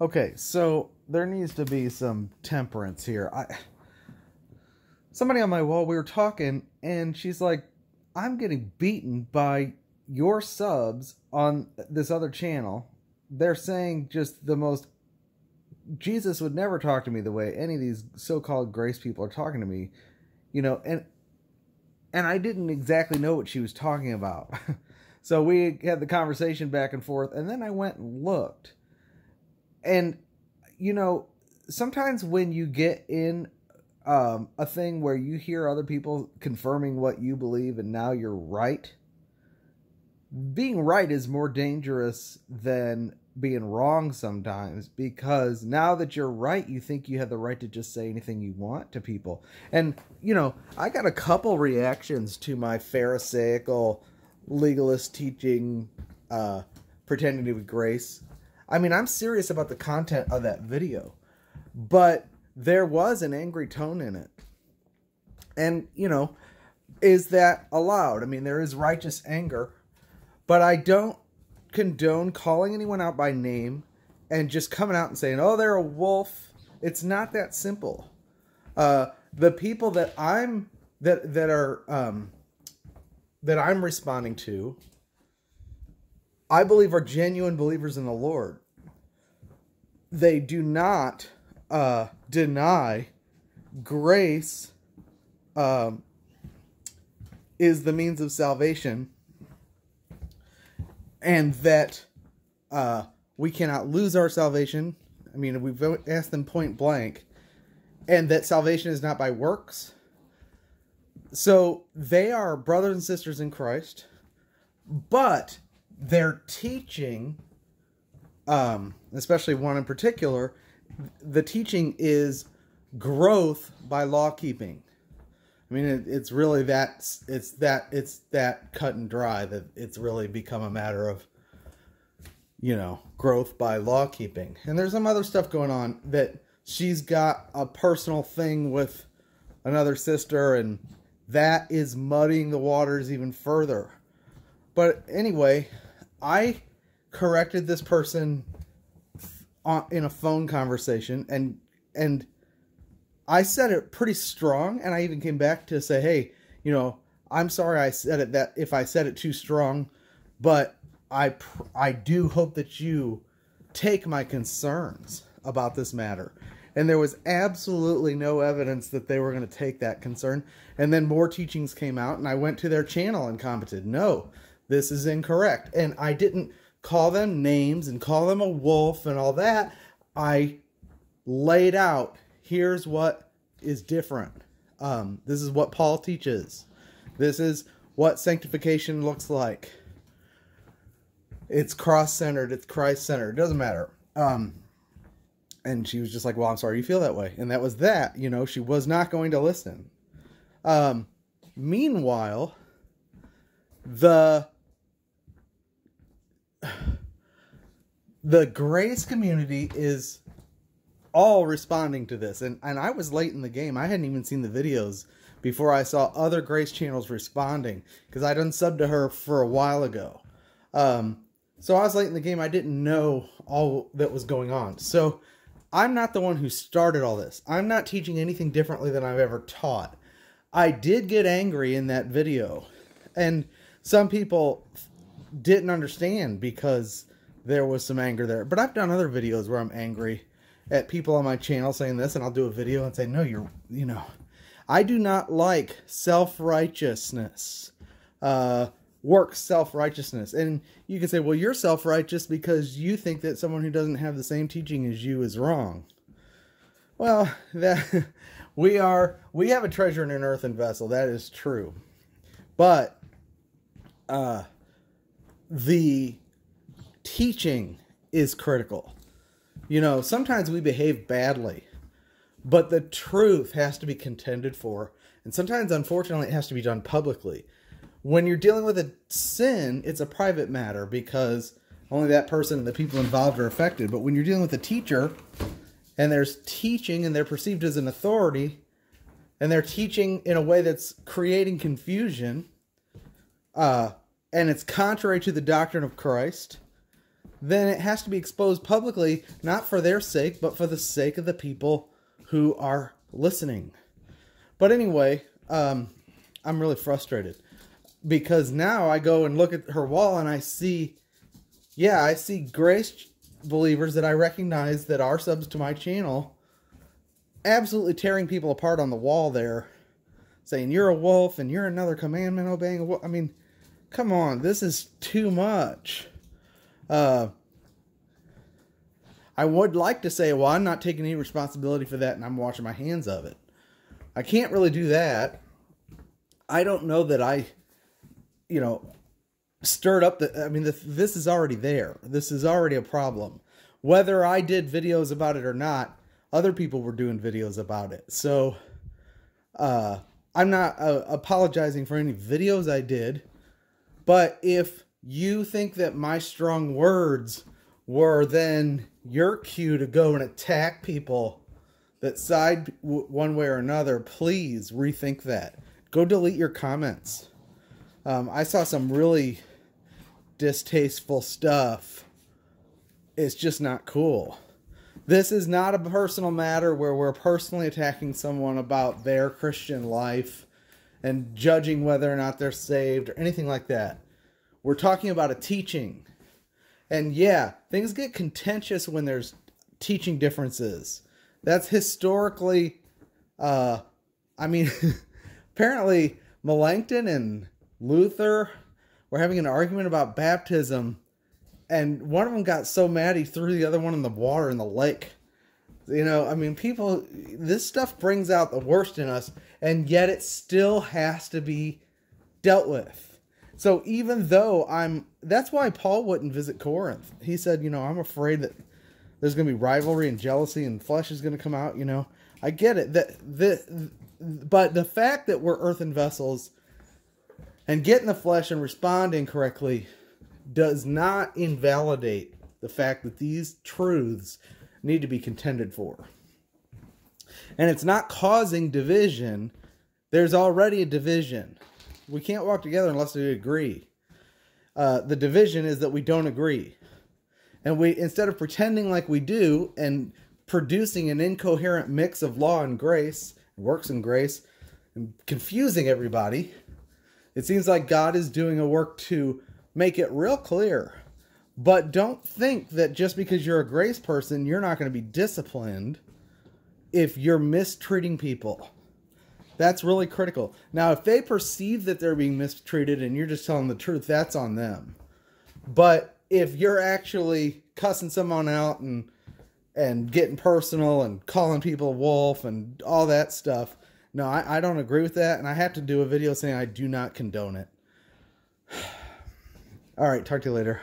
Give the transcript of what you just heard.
Okay, so there needs to be some temperance here. I somebody on my wall we were talking and she's like I'm getting beaten by your subs on this other channel. They're saying just the most Jesus would never talk to me the way any of these so-called grace people are talking to me. You know, and and I didn't exactly know what she was talking about. so we had the conversation back and forth and then I went and looked. And you know, sometimes when you get in um, a thing where you hear other people confirming what you believe and now you're right, being right is more dangerous than being wrong sometimes because now that you're right, you think you have the right to just say anything you want to people. And, you know, I got a couple reactions to my Pharisaical legalist teaching, uh, pretending to be grace. I mean, I'm serious about the content of that video, but there was an angry tone in it. And, you know, is that allowed? I mean, there is righteous anger, but I don't condone calling anyone out by name and just coming out and saying, oh, they're a wolf. It's not that simple. Uh, the people that I'm that that are um, that I'm responding to, I believe are genuine believers in the Lord. They do not uh, deny grace um, is the means of salvation and that uh, we cannot lose our salvation. I mean, we've asked them point blank, and that salvation is not by works. So they are brothers and sisters in Christ, but their teaching, um, especially one in particular, the teaching is growth by law keeping. I mean, it, it's really that it's that it's that cut and dry that it's really become a matter of you know growth by law keeping. And there's some other stuff going on that she's got a personal thing with another sister, and that is muddying the waters even further. But anyway, I corrected this person in a phone conversation, and and I said it pretty strong, and I even came back to say, hey, you know, I'm sorry I said it that if I said it too strong, but I I do hope that you take my concerns about this matter. And there was absolutely no evidence that they were going to take that concern. And then more teachings came out, and I went to their channel and commented, no, this is incorrect. And I didn't call them names and call them a wolf and all that. I laid out here's what is different. Um, this is what Paul teaches. This is what sanctification looks like. It's cross centered, it's Christ centered. It doesn't matter. Um, and she was just like, Well, I'm sorry you feel that way. And that was that. You know, she was not going to listen. Um, meanwhile, the the grace community is all responding to this. And and I was late in the game. I hadn't even seen the videos before I saw other Grace channels responding because I done subbed to her for a while ago. Um, so I was late in the game. I didn't know all that was going on. So I'm not the one who started all this. I'm not teaching anything differently than I've ever taught. I did get angry in that video. And some people didn't understand because there was some anger there. But I've done other videos where I'm angry at people on my channel saying this, and I'll do a video and say, no, you're, you know, I do not like self-righteousness, uh, work self-righteousness. And you can say, well, you're self-righteous because you think that someone who doesn't have the same teaching as you is wrong. Well, that we are, we have a treasure in an earthen vessel. That is true. But, uh, the teaching is critical. You know, sometimes we behave badly, but the truth has to be contended for. And sometimes, unfortunately, it has to be done publicly. When you're dealing with a sin, it's a private matter because only that person and the people involved are affected. But when you're dealing with a teacher and there's teaching and they're perceived as an authority and they're teaching in a way that's creating confusion uh, and it's contrary to the doctrine of Christ, then it has to be exposed publicly, not for their sake, but for the sake of the people who are listening. But anyway, um, I'm really frustrated because now I go and look at her wall and I see, yeah, I see grace believers that I recognize that are subs to my channel absolutely tearing people apart on the wall there, saying you're a wolf and you're another commandment obeying. I mean, come on, this is too much. Uh, I would like to say, well, I'm not taking any responsibility for that and I'm washing my hands of it. I can't really do that. I don't know that I, you know, stirred up the. I mean, the, this is already there. This is already a problem. Whether I did videos about it or not, other people were doing videos about it. So, uh, I'm not uh, apologizing for any videos I did. But if you think that my strong words were then your cue to go and attack people that side one way or another, please rethink that. Go delete your comments. Um, I saw some really distasteful stuff. It's just not cool. This is not a personal matter where we're personally attacking someone about their Christian life and judging whether or not they're saved or anything like that. We're talking about a teaching. And yeah, things get contentious when there's teaching differences. That's historically, uh, I mean, apparently Melanchthon and Luther were having an argument about baptism, and one of them got so mad he threw the other one in the water in the lake. You know, I mean, people, this stuff brings out the worst in us, and yet it still has to be dealt with. So even though I'm, that's why Paul wouldn't visit Corinth. He said, you know, I'm afraid that there's going to be rivalry and jealousy and flesh is going to come out, you know. I get it. That the but the fact that we're earthen vessels and getting the flesh and responding correctly does not invalidate the fact that these truths need to be contended for. And it's not causing division. There's already a division. We can't walk together unless we agree. Uh, the division is that we don't agree and we instead of pretending like we do and producing an incoherent mix of law and grace works and grace and confusing everybody it seems like god is doing a work to make it real clear but don't think that just because you're a grace person you're not going to be disciplined if you're mistreating people that's really critical now if they perceive that they're being mistreated and you're just telling the truth that's on them but if you're actually cussing someone out and and getting personal and calling people wolf and all that stuff, no, I, I don't agree with that, and I have to do a video saying I do not condone it. all right, talk to you later.